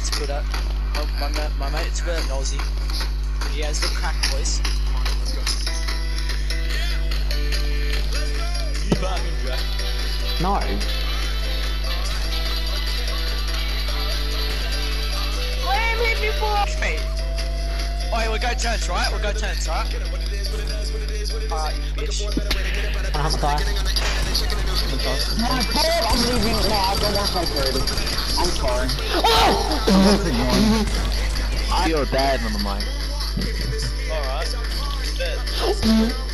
mate's good at. My, my, my mate's good at Nosy. He has the crack voice. You bargain, Jack. No. Mate. Oi, we'll go turns, right? We'll go turns, right? Alright, you bitch. I have a car. My God, I'm leaving. No, I don't want my third. I'm sorry. I feel dad on the mic. Alright. Bet.